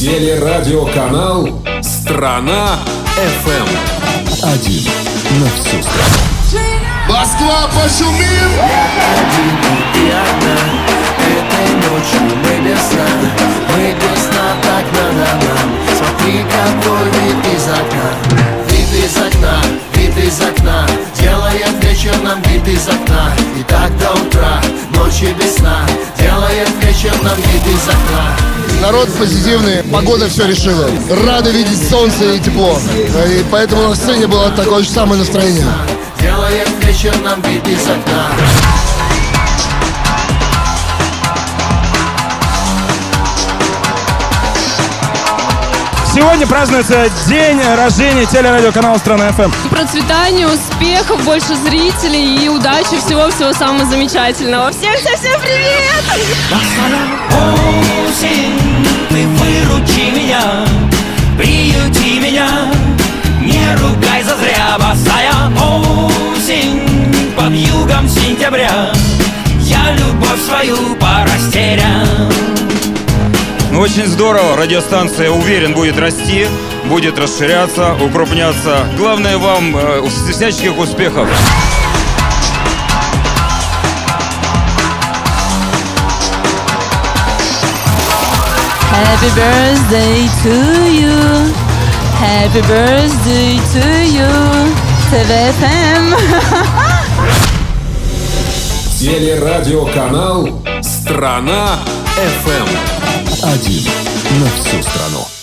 Телерадиоканал «Страна FM». Один на всю страну. Москва, пошумим! и одна Этой ночью мы без сна Мы без сна, так надо нам Смотри, какой вид из окна Вид из окна, вид из окна Делает вечер нам вид из окна И так до утра, ночи без сна Делает вечер нам вид из окна Народ позитивный, погода все решила. Рады видеть солнце и тепло. И поэтому на сцене было такое же самое настроение. Делает вечер нам вид из окна Сегодня празднуется день рождения телерадиоканала «Страна ФМ». процветания, успехов, больше зрителей и удачи, всего-всего самого замечательного. Всем-всем-всем привет! Осень, ты выручи меня, приюти меня, не ругай зазря, босая осень, под югом сентября, я любовь свою порастерян. Очень здорово. Радиостанция, уверен, будет расти, будет расширяться, укрупняться. Главное вам э, всяческих успехов. Happy birthday to you. Happy birthday to you. ТВФМ. Телерадиоканал «Страна FM». Один на всю страну.